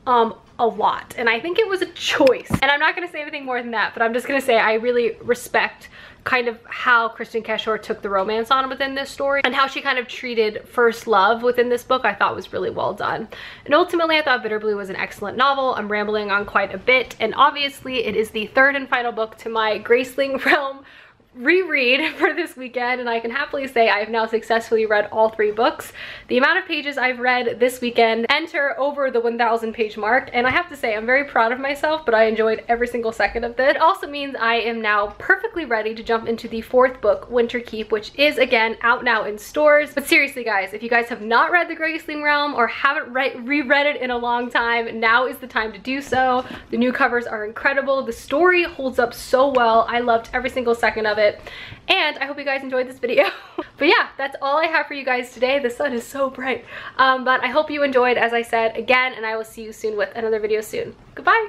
um, a lot. And I think it was a choice. And I'm not gonna say anything more than that, but I'm just gonna say I really respect kind of how Kristin Cashore took the romance on within this story and how she kind of treated first love within this book I thought was really well done. And ultimately I thought Bitterblue was an excellent novel. I'm rambling on quite a bit and obviously it is the third and final book to my Graceling Realm reread for this weekend and I can happily say I have now successfully read all three books. The amount of pages I've read this weekend enter over the 1000 page mark and I have to say I'm very proud of myself but I enjoyed every single second of this. It also means I am now perfectly ready to jump into the fourth book Winterkeep which is again out now in stores. But seriously guys if you guys have not read the Graceling Realm or haven't reread it in a long time now is the time to do so. The new covers are incredible. The story holds up so well. I loved every single second of love it. And I hope you guys enjoyed this video. but yeah, that's all I have for you guys today. The sun is so bright. Um, but I hope you enjoyed, as I said, again, and I will see you soon with another video soon. Goodbye.